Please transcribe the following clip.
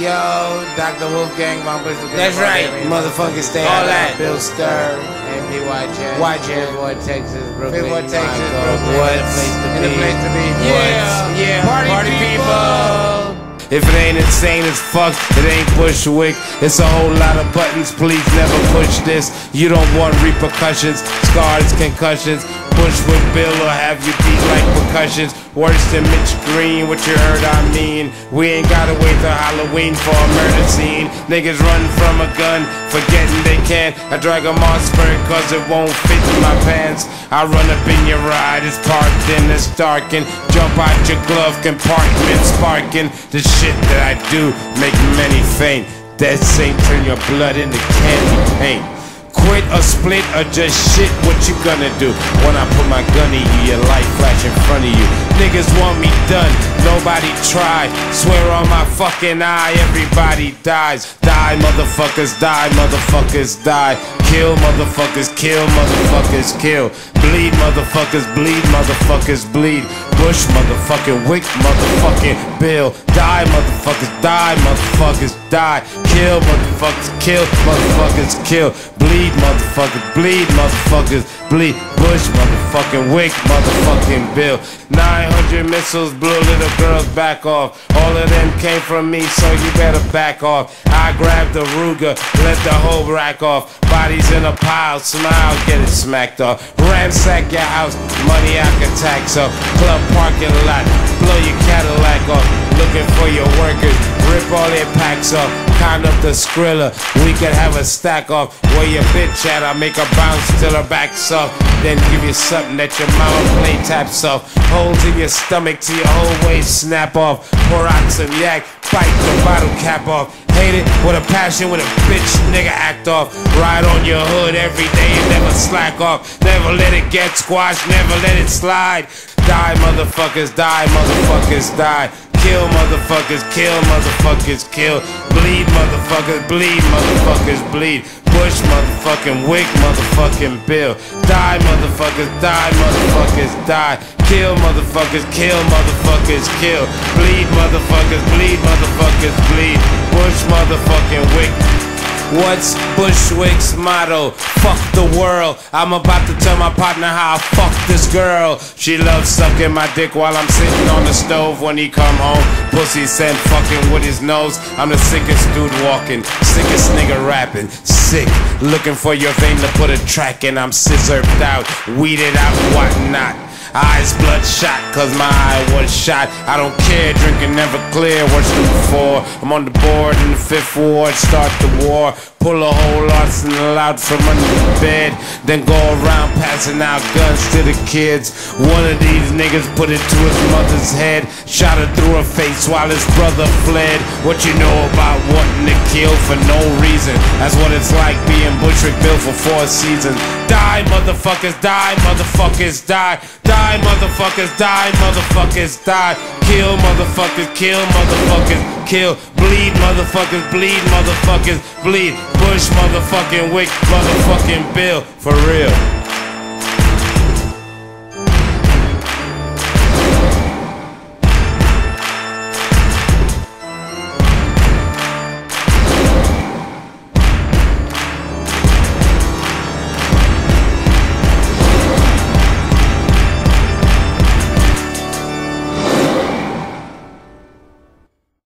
Yo, Dr. Wolfgang Von Bush. That's right. Motherfucking stay All out that. Bill Stir. MPYJ. YJ. Fillmore, Texas, Brooklyn. Fillmore, Texas, Monaco. Brooklyn. What a place to In be. the place to be. What? Yeah, Party, people. If it ain't insane as fuck, it ain't Bushwick. It's a whole lot of buttons, please never push this. You don't want repercussions, scars, concussions. Bushwick Bill or have you beat like percussions. Worse than Mitch Green, what you heard I mean. We ain't gotta wait till Halloween for a murder scene. Niggas run from a gun, forgetting they can. I drag a Mossberg cause it won't fit in my pants. I run up in your ride, it's parked in, it's darkened. Jump out your glove compartment, sparking. The shit that I do make many faint. That ain't turn your blood into candy paint. Quit or split or just shit, what you gonna do? When I put my gun in you, your life flash in front of you. Niggas want me done, nobody try. Swear on my fucking eye, everybody dies. Die, motherfuckers, die, motherfuckers, die. Kill, motherfuckers, kill, motherfuckers, kill. Bleed, motherfuckers, bleed, motherfuckers, bleed. Bush, motherfucking Wick, motherfucking Bill. Die, motherfuckers, die, motherfuckers, die. Kill, motherfuckers, kill, motherfuckers, kill. Bleed, motherfuckers, bleed, motherfuckers, bleed. Bush, motherfucking Wick, motherfucking Bill. 900 missiles blew little girls back off. All of them came from me, so you better back off. I grabbed the Ruger, let the whole rack off. Bodies in a pile, smile, get it smacked off. Ransack your house, money I can tax up. Club parking lot, blow your Cadillac up. Looking for your workers, rip all their packs up. Count up the skrilla, we could have a stack off. Where your bitch at, I make her bounce till her back's up. Then give you something that your mama play taps off. Holes in your stomach till your whole waist snap off. Pour out some yak, bite the bottle cap off. Hate it with a passion, with a bitch nigga act off. Ride on your hood every day and never slack off. Never let it get squashed, never let it slide. Die, motherfuckers, die, motherfuckers, die. Kill motherfuckers, kill motherfuckers, kill. Bleed motherfuckers, bleed motherfuckers, bleed. Bush motherfucking Wick, motherfucking Bill. Die motherfuckers, die motherfuckers, die. Kill motherfuckers, kill motherfuckers, kill. Bleed motherfuckers, bleed motherfuckers, bleed. Bush motherfucking Wick. What's Bushwick's motto? Fuck the world. I'm about to tell my partner how I fuck this girl. She loves sucking my dick while I'm sitting on the stove when he come home. Pussy said fucking with his nose. I'm the sickest dude walking, sickest nigga rapping. Sick, looking for your vein to put a track in. I'm scissored out, weeded out, whatnot. Eyes bloodshot, cause my eye was shot. I don't care, drinking never clear. What's new for? I'm on the board in the fifth ward, start the war. Pull a whole arsenal out from under the bed. Then go around passing out guns to the kids. One of these niggas put it to his mother's head. Shot her through her face while his brother fled. What you know about wanting to kill for no reason? That's what it's like being Bushwick Bill for four seasons. Die, motherfuckers, die, motherfuckers, die. Die, motherfuckers, die, motherfuckers, die. Kill, motherfuckers, kill, motherfuckers, kill. Bleed, motherfuckers, bleed, motherfuckers, bleed. Bush, motherfucking Wick, motherfucking Bill, for real.